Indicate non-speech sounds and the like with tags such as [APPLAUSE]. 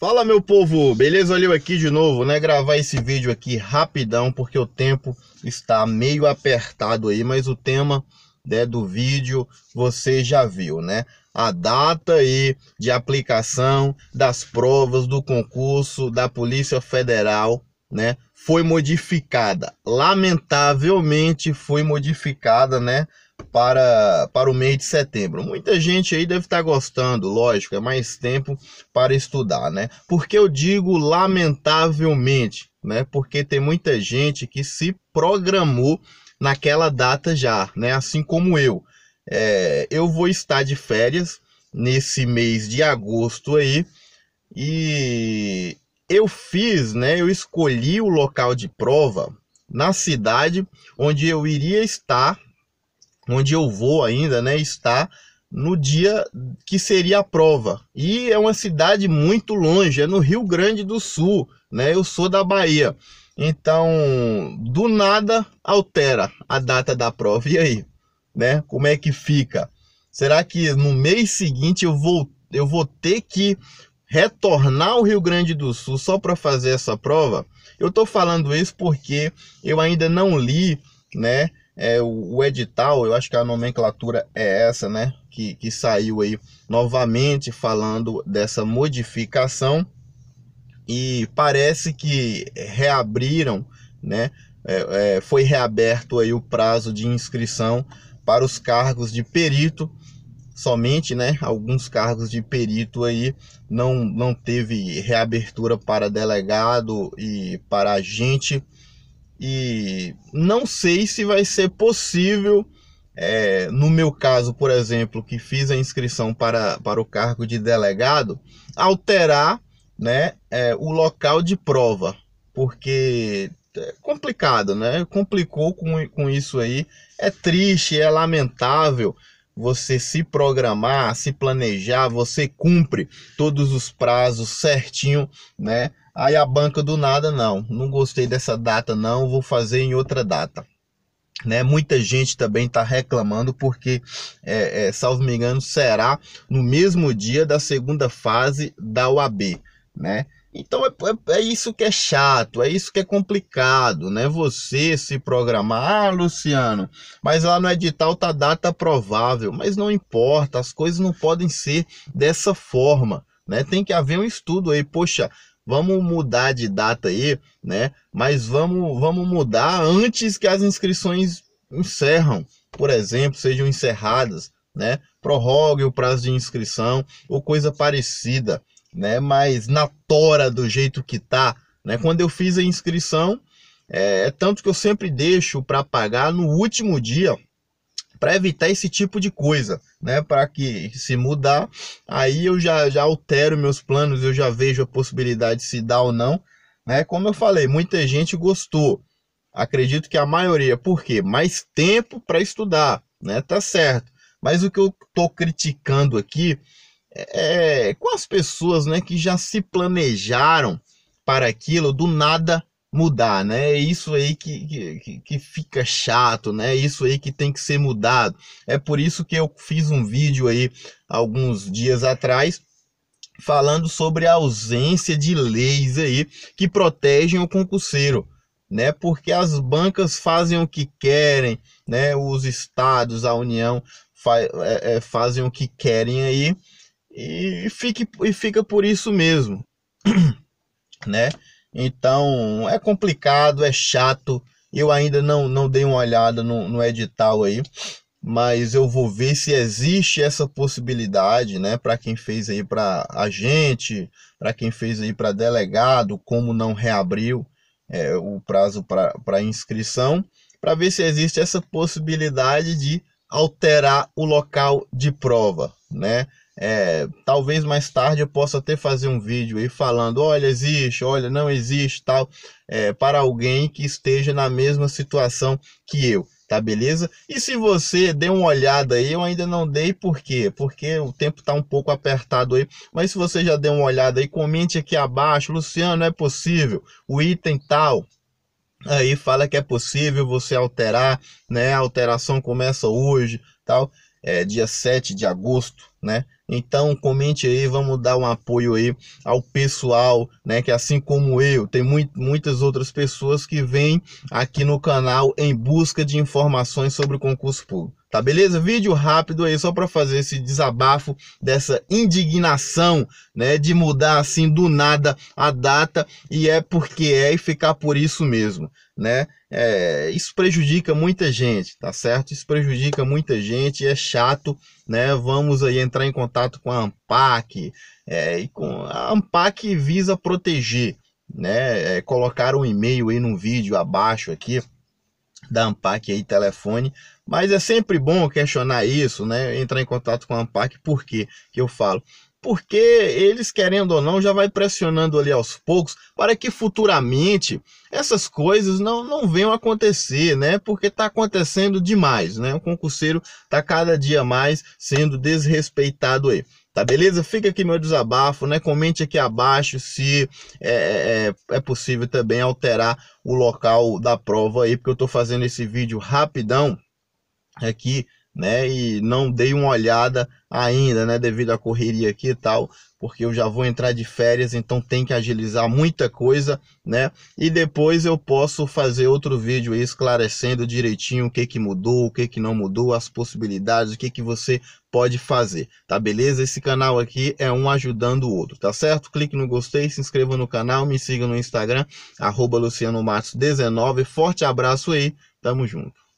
Fala meu povo, beleza? Olha eu aqui de novo, né? Gravar esse vídeo aqui rapidão, porque o tempo está meio apertado aí, mas o tema né, do vídeo você já viu, né? A data aí de aplicação das provas do concurso da Polícia Federal, né? Foi modificada. Lamentavelmente foi modificada, né? Para, para o mês de setembro. Muita gente aí deve estar gostando, lógico, é mais tempo para estudar, né? Porque eu digo lamentavelmente, né? Porque tem muita gente que se programou naquela data já, né? Assim como eu. É, eu vou estar de férias nesse mês de agosto aí e eu fiz, né? Eu escolhi o local de prova na cidade onde eu iria estar onde eu vou ainda, né, está no dia que seria a prova. E é uma cidade muito longe, é no Rio Grande do Sul, né? Eu sou da Bahia. Então, do nada altera a data da prova. E aí, né? Como é que fica? Será que no mês seguinte eu vou eu vou ter que retornar ao Rio Grande do Sul só para fazer essa prova? Eu estou falando isso porque eu ainda não li, né, é, o, o, edital, eu acho que a nomenclatura é essa, né? Que, que saiu aí novamente falando dessa modificação e parece que reabriram, né? É, é, foi reaberto aí o prazo de inscrição para os cargos de perito somente, né? Alguns cargos de perito aí não, não teve reabertura para delegado e para agente e não sei se vai ser possível, é, no meu caso, por exemplo, que fiz a inscrição para, para o cargo de delegado, alterar né, é, o local de prova, porque é complicado, né? Complicou com, com isso aí. É triste, é lamentável você se programar, se planejar, você cumpre todos os prazos certinho, né? Aí a banca do nada, não, não gostei dessa data, não, vou fazer em outra data. Né, muita gente também está reclamando porque, é, é, salvo me engano, será no mesmo dia da segunda fase da UAB, né? Então é, é, é, isso que é chato, é isso que é complicado, né? Você se programar, ah, Luciano, mas lá no edital tá data provável, mas não importa, as coisas não podem ser dessa forma, né? Tem que haver um estudo aí, poxa, vamos mudar de data aí, né? Mas vamos, vamos mudar antes que as inscrições encerram, por exemplo, sejam encerradas, né? Prorrogue o prazo de inscrição ou coisa parecida, né? Mas na tora do jeito que tá, né? Quando eu fiz a inscrição, é, é tanto que eu sempre deixo para pagar no último dia para evitar esse tipo de coisa, né? Para que se mudar, aí eu já, já altero meus planos, eu já vejo a possibilidade de se dar ou não, né? Como eu falei, muita gente gostou. Acredito que a maioria, por quê? Mais tempo para estudar, né? Tá certo. Mas o que eu tô criticando aqui é, é com as pessoas, né, que já se planejaram para aquilo, do nada mudar, né? É isso aí que, que, que fica chato, né? É isso aí que tem que ser mudado. É por isso que eu fiz um vídeo aí alguns dias atrás falando sobre a ausência de leis aí que protegem o concurseiro, né? Porque as bancas fazem o que querem, né? Os estados, a União fa é, é, fazem o que querem aí e, fique, e fica por isso mesmo, [CLEARS THROAT] né? Então é complicado, é chato. Eu ainda não, não dei uma olhada no, no edital aí, mas eu vou ver se existe essa possibilidade, né? Para quem fez aí para agente, para quem fez aí para delegado, como não reabriu é, o prazo para inscrição, para ver se existe essa possibilidade de alterar o local de prova, né? É, talvez mais tarde eu possa até fazer um vídeo aí falando, olha, existe, olha, não existe, tal, é, para alguém que esteja na mesma situação que eu, tá beleza? E se você deu uma olhada aí, eu ainda não dei, por quê? Porque o tempo tá um pouco apertado aí, mas se você já deu uma olhada aí, comente aqui abaixo, Luciano, é possível, o item tal, aí fala que é possível você alterar, né? A alteração começa hoje, tal, é dia 7 de agosto, né? Então comente aí, vamos dar um apoio aí ao pessoal, né? Que assim como eu, tem muito, muitas outras pessoas que vêm aqui no canal em busca de informações sobre o concurso público. Tá beleza? Vídeo rápido aí só para fazer esse desabafo dessa indignação, né, de mudar assim do nada a data e é porque é e ficar por isso mesmo, né? É, isso prejudica muita gente, tá certo? Isso prejudica muita gente, é chato, né? Vamos aí entrar em contato com a ANPAC, é, e com a ANPAC visa proteger, né? É, colocar um e-mail aí no vídeo abaixo aqui da ANPAC aí, telefone, mas é sempre bom questionar isso, né? Entrar em contato com a ANPAC, por quê que eu falo? Porque eles, querendo ou não, já vai pressionando ali aos poucos para que futuramente essas coisas não, não venham acontecer, né? Porque está acontecendo demais, né? O concurseiro está cada dia mais sendo desrespeitado aí. Tá beleza? Fica aqui meu desabafo, né? Comente aqui abaixo se é, é, é, é possível também alterar o local da prova aí, porque eu tô fazendo esse vídeo rapidão aqui né? E não dei uma olhada ainda, né? Devido à correria aqui e tal, porque eu já vou entrar de férias, então tem que agilizar muita coisa, né? E depois eu posso fazer outro vídeo esclarecendo direitinho o que que mudou, o que que não mudou, as possibilidades, o que que você pode fazer, tá beleza? Esse canal aqui é um ajudando o outro, tá certo? Clique no gostei, se inscreva no canal, me siga no Instagram, arroba Luciano Matos 19. Forte abraço aí, tamo junto.